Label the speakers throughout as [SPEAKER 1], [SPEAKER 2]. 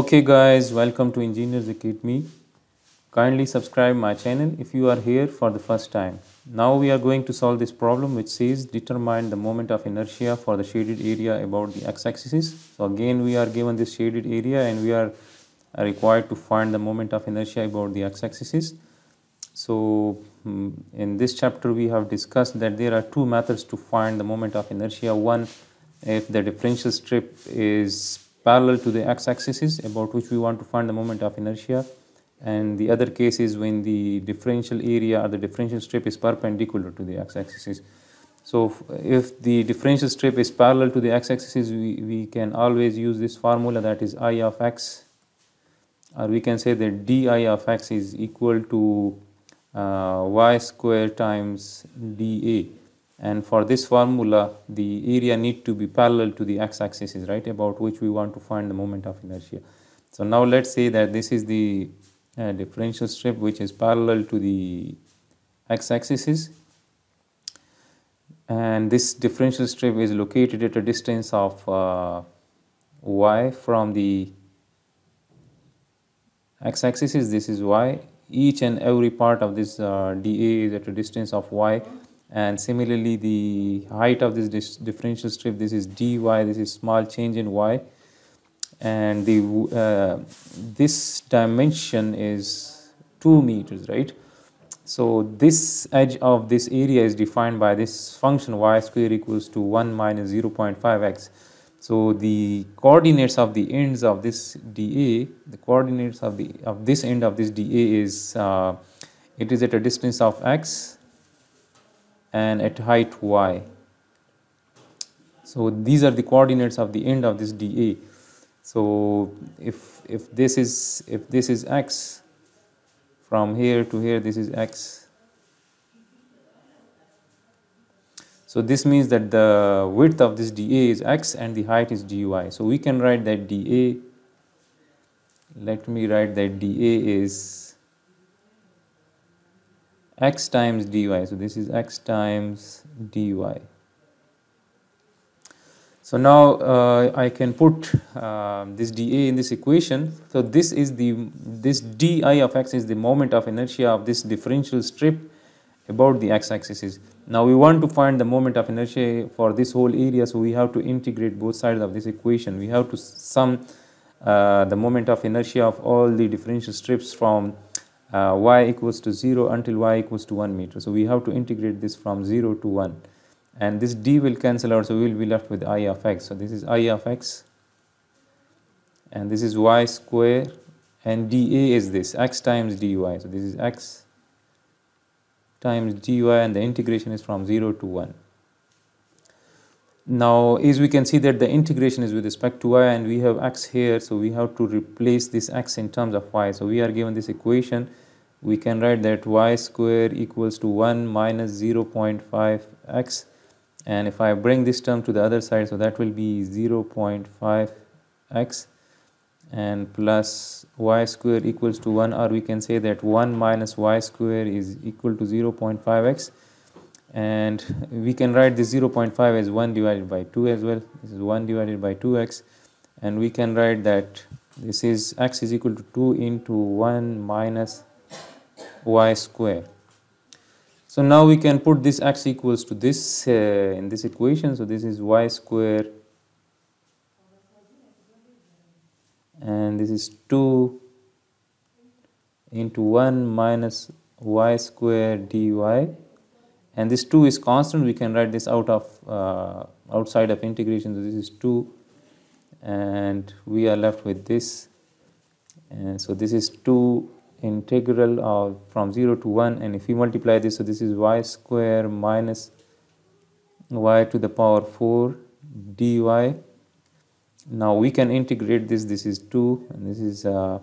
[SPEAKER 1] Okay guys, welcome to Engineers Academy. Kindly subscribe my channel if you are here for the first time. Now we are going to solve this problem which says determine the moment of inertia for the shaded area about the x-axis. So again we are given this shaded area and we are required to find the moment of inertia about the x-axis. So mm, in this chapter we have discussed that there are two methods to find the moment of inertia. One if the differential strip is parallel to the x-axis about which we want to find the moment of inertia and the other case is when the differential area or the differential strip is perpendicular to the x-axis. So if the differential strip is parallel to the x-axis we, we can always use this formula that is I of x or we can say that di of x is equal to uh, y square times dA and for this formula the area need to be parallel to the x-axis is right about which we want to find the moment of inertia. So now let's say that this is the uh, differential strip which is parallel to the x-axis. And this differential strip is located at a distance of uh, y from the x-axis. This is y. Each and every part of this uh, dA is at a distance of y and similarly the height of this differential strip this is dy this is small change in y. And the uh, this dimension is 2 meters right? So this edge of this area is defined by this function y square equals to 1 minus 0 0.5x so the coordinates of the ends of this dA the coordinates of the of this end of this dA is uh, it is at a distance of x and at height y. So these are the coordinates of the end of this dA. So if if this is if this is x from here to here this is x. So this means that the width of this dA is x and the height is dy. So we can write that dA let me write that dA is x times dy. So this is x times dy. So now uh, I can put uh, this dA in this equation. So this is the this di of x is the moment of inertia of this differential strip about the x-axis. Now we want to find the moment of inertia for this whole area. So we have to integrate both sides of this equation. We have to sum uh, the moment of inertia of all the differential strips from uh, y equals to 0 until y equals to 1 meter. So we have to integrate this from 0 to 1 and this d will cancel out so we will be left with i of x. So this is i of x and this is y square and dA is this x times dy. So this is x times dy and the integration is from 0 to 1. Now as we can see that the integration is with respect to y and we have x here so we have to replace this x in terms of y. So we are given this equation we can write that y square equals to 1 minus 0.5 x. And if I bring this term to the other side so that will be 0.5 x. And plus y square equals to 1 or we can say that 1 minus y square is equal to 0.5 x. And we can write this 0.5 as 1 divided by 2 as well. This is 1 divided by 2x and we can write that this is x is equal to 2 into 1 minus y square. So now we can put this x equals to this uh, in this equation. So this is y square and this is 2 into 1 minus y square dy and this 2 is constant we can write this out of uh, outside of integration so this is 2 and we are left with this and so this is 2 integral of from 0 to 1 and if we multiply this so this is y square minus y to the power 4 dy. Now we can integrate this. This is 2 and this is uh,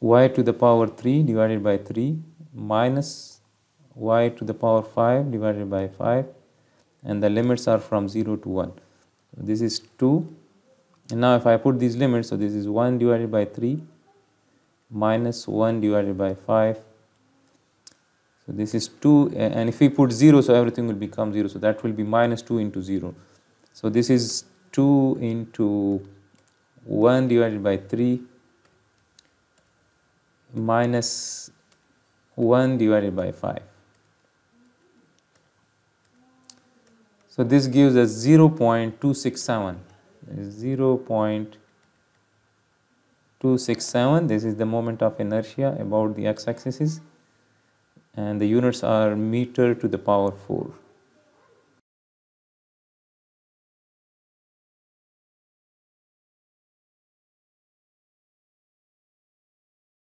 [SPEAKER 1] y to the power 3 divided by 3 minus y to the power 5 divided by 5 and the limits are from 0 to 1 so this is 2 and now if I put these limits so this is 1 divided by 3 minus 1 divided by 5 so this is 2 and if we put 0 so everything will become 0 so that will be minus 2 into 0 so this is 2 into 1 divided by 3 minus 1 divided by 5. So this gives us 0 0.267. 0 0.267. This is the moment of inertia about the x-axis and the units are meter to the power 4.